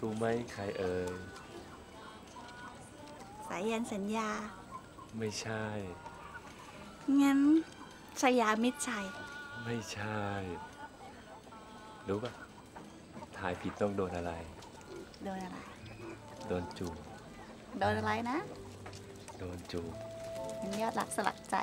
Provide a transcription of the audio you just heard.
รู้ไหมใครเอ่ยสายยันสัญญา ไม่ใช่ งั้นชยามิตรชัย ไม่ใช่ รู้ปะทายผิดต้องโดนอะไร โดนอะไร โดนจูบโดนอะไรนะ โดนจูบ ยอดรักสลักใจ